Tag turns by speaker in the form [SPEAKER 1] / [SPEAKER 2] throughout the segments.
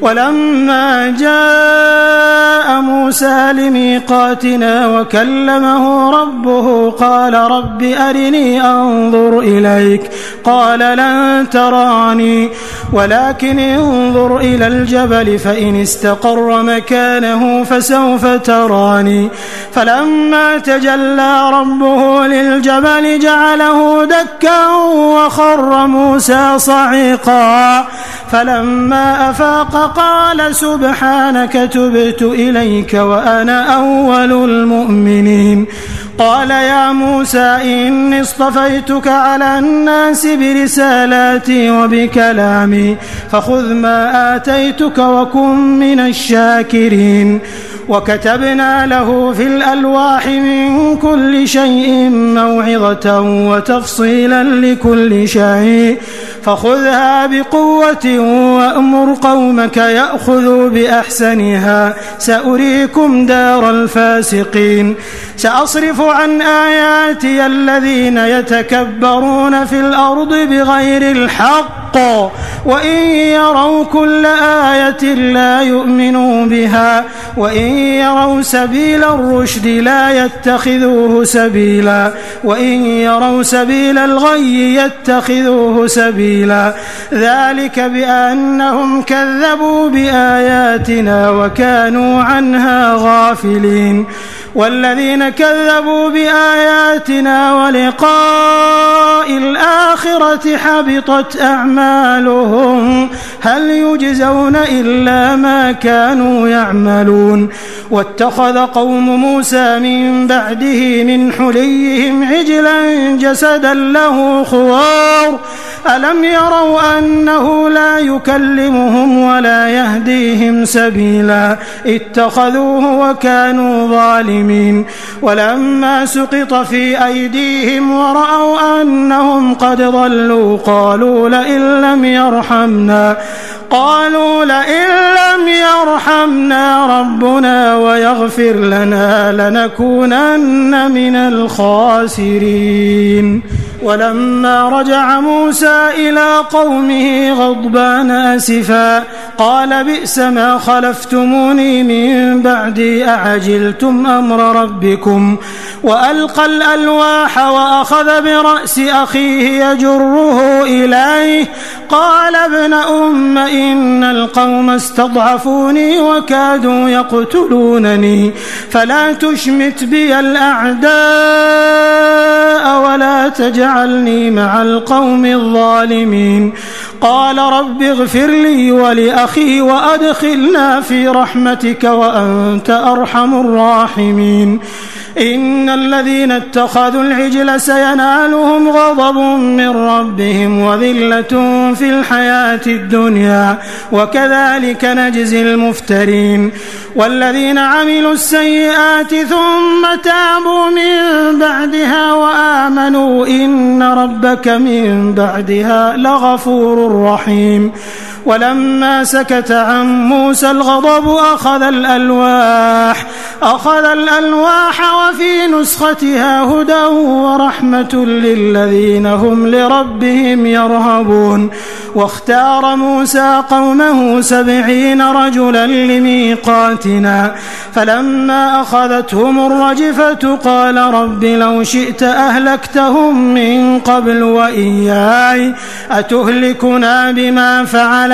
[SPEAKER 1] ولما جاء موسى لميقاتنا وكلمه ربه قال رب أرني أنظر إليك قال لن تراني ولكن انظر إلى الجبل فإن استقر مكانه فسوف تراني فلما تجلى ربه للجبل جعله دكا وخر موسى صعيقا فلما أفاق قال سبحانك تبت إليك وأنا أول المؤمنين. قال يا موسى إني اصطفيتك على الناس برسالاتي وبكلامي فخذ ما آتيتك وكن من الشاكرين. وكتبنا له في الألواح من كل شيء موعظة وتفصيلا لكل شيء. فخذها بقوة وأمر قومك يأخذوا بأحسنها. سأريكم دار الفاسقين. سأصرف عن آياتي الذين يتكبرون في الأرض بغير الحق وإن يروا كل آية لا يؤمنوا بها. وإن يروا سبيل الرشد لا يتخذوه سبيلا. وإن يروا سبيل الغي يتخذوه سبيلا. ذلك بأنهم كذبوا بآياتنا وكانوا عنها غافلين. والذين كذبوا بآياتنا ولقاء الآخرة حبطت أعمالهم. هل يجزون إلا ما كانوا يعملون؟ واتخذ قوم موسى من بعده من حليهم عجلا جسدا له خوار. ألم يروا أنه لا يكلمهم ولا يهديهم سبيلا اتخذوه وكانوا ظالمين ولما سقط في أيديهم ورأوا أنهم قد ضلوا قالوا لئن لم يرحمنا قالوا لئن لم يرحمنا ربنا ويغفر لنا لنكونن من الخاسرين ولما رجع موسى إلى قومه غضبان أسفا قال بئس ما خلفتموني من بعدي أعجلتم أمر ربكم وألقى الألواح وأخذ برأس أخيه يجره إليه قال ابن أم إن القوم استضعفوني وكادوا يقتلونني فلا تشمت بي الأعداء ولا تجعلني مع القوم الظالمين قال رب اغفر لي ولأخي وأدخلنا في رحمتك وأنت أرحم الراحمين. إن الذين اتخذوا العجل سينالهم غضب من ربهم وذلة في الحياة الدنيا. وكذلك نجزي المفترين. والذين عملوا السيئات ثم تابوا من بعدها وآمنوا إن ربك من بعدها لغفور رحيم ولما سكت عن موسى الغضب أخذ الألواح أخذ الألواح وفي نسختها هدى ورحمة للذين هم لربهم يرهبون. واختار موسى قومه سبعين رجلا لميقاتنا فلما أخذتهم الرجفة قال رب لو شئت أهلكتهم من قبل وإياي أتهلكنا بما فعل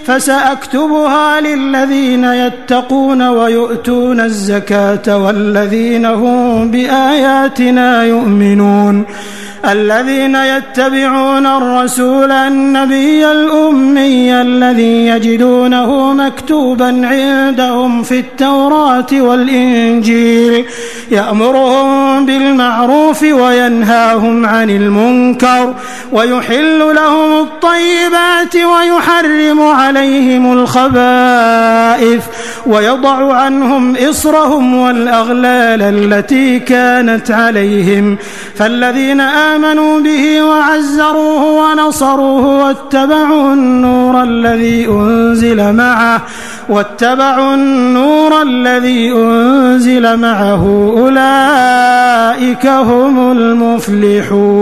[SPEAKER 1] فسأكتبها للذين يتقون ويؤتون الزكاة والذين هم بآياتنا يؤمنون. الذين يتبعون الرسول النبي الأمي الذي يجدونه مكتوبا عندهم في التوراة والإنجيل. يأمرهم بالمعروف وينهاهم عن المنكر. ويحل لهم الطيبات ويحرم عليهم الخبائث ويضع عنهم إصرهم والأغلال التي كانت عليهم. فالذين آمنوا به وعزروه ونصروه واتبعوا النور الذي أنزل معه واتبعوا النور الذي أنزل معه أولئك هم المفلحون.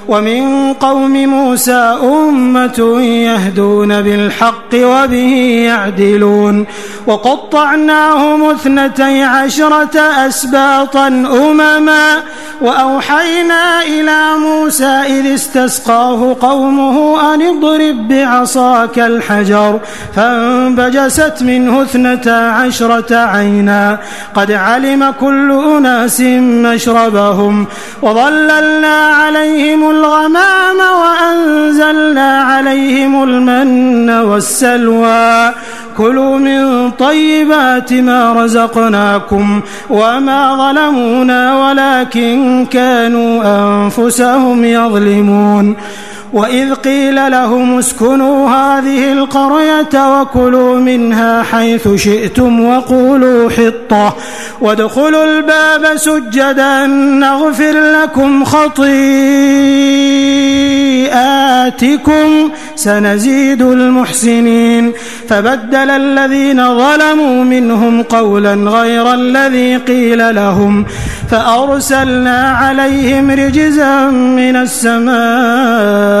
[SPEAKER 1] ومن قوم موسى أمة يهدون بالحق وبه يعدلون وقطعناهم اثنتي عشرة أسباطا أمما وأوحينا إلى موسى إذ استسقاه قومه أن اضرب بعصاك الحجر فانبجست منه اثنتا عشرة عينا قد علم كل أناس مشربهم وظللنا عليهم الغمام وأنزلنا عليهم المن والسلوى. كلوا من طيبات ما رزقناكم وما ظلمونا ولكن كانوا أنفسهم يظلمون. وإذ قيل لهم اسكنوا هذه القرية وكلوا منها حيث شئتم وقولوا حطة. وادخلوا الباب سجدا نغفر لكم خطيئاتكم. سنزيد المحسنين. فبدل الذين ظلموا منهم قولا غير الذي قيل لهم. فأرسلنا عليهم رجزا من السماء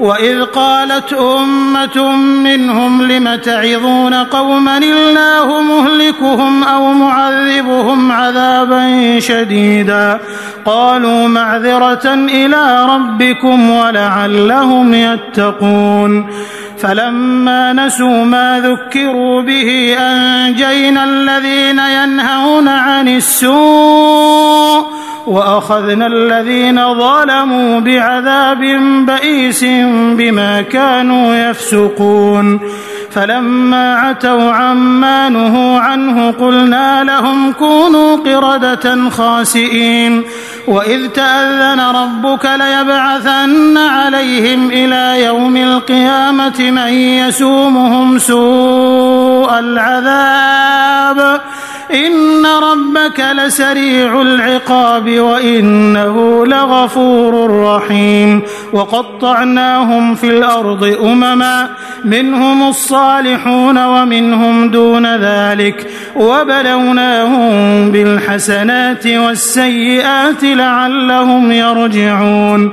[SPEAKER 1] وإذ قالت أمة منهم لم تعظون قوما الله مهلكهم أو معذبهم عذابا شديدا؟ قالوا معذرة إلى ربكم ولعلهم يتقون. فلما نسوا ما ذكروا به أنجينا الذين ينهون عن السوء وأخذنا الذين ظلموا بعذاب بئيس بما كانوا يفسقون. فلما عتوا عما نهوا عنه قلنا لهم كونوا قردة خاسئين. وإذ تأذن ربك ليبعثن عليهم إلى يوم القيامة من يسومهم سوء العذاب. إن ربك لسريع العقاب وإنه لغفور رحيم. وقطعناهم في الأرض أمما منهم الصالحون ومنهم دون ذلك. وبلوناهم بالحسنات والسيئات لعلهم يرجعون.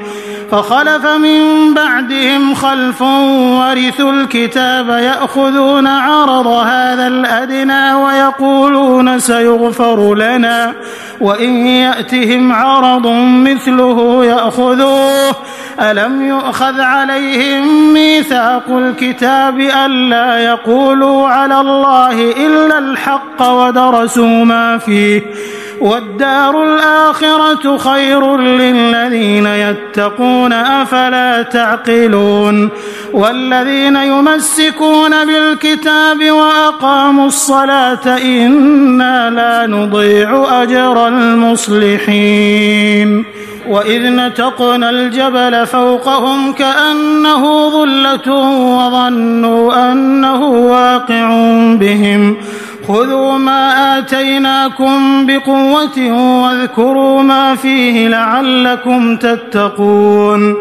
[SPEAKER 1] فخلف من بعدهم خلف ورثوا الكتاب يأخذون عرض هذا الأدنى ويقولون سيغفر لنا وإن يأتهم عرض مثله يأخذوه. ألم يؤخذ عليهم ميثاق الكتاب ألا يقولوا على الله إلا الحق ودرسوا ما فيه؟ والدار الآخرة خير للذين يتقون أفلا تعقلون؟ والذين يمسكون بالكتاب وأقاموا الصلاة إنا لا نضيع أجر المصلحين. وإذ نتقنا الجبل فوقهم كأنه ظلة وظنوا أنه واقع بهم. خذوا ما آتيناكم بقوة واذكروا ما فيه لعلكم تتقون.